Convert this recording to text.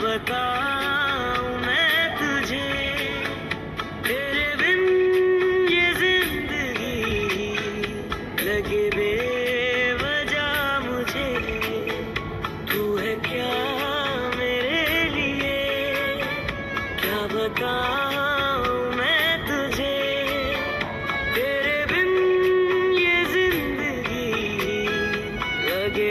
बताऊँ मैं तुझे। तेरे बिन ये ज़िंदगी लगे बेवजह मुझे। तू है क्या मेरे लिए? क्या बताऊँ मैं तुझे? तेरे बिन ये ज़िंदगी लगे